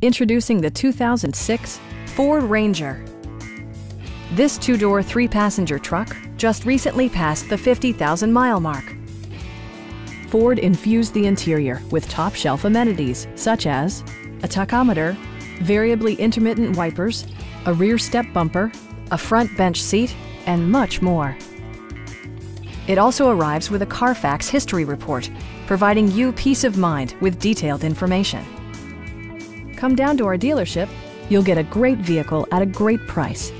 Introducing the 2006 Ford Ranger. This two-door, three-passenger truck just recently passed the 50,000 mile mark. Ford infused the interior with top-shelf amenities such as a tachometer, variably intermittent wipers, a rear step bumper, a front bench seat, and much more. It also arrives with a Carfax history report, providing you peace of mind with detailed information. Come down to our dealership, you'll get a great vehicle at a great price.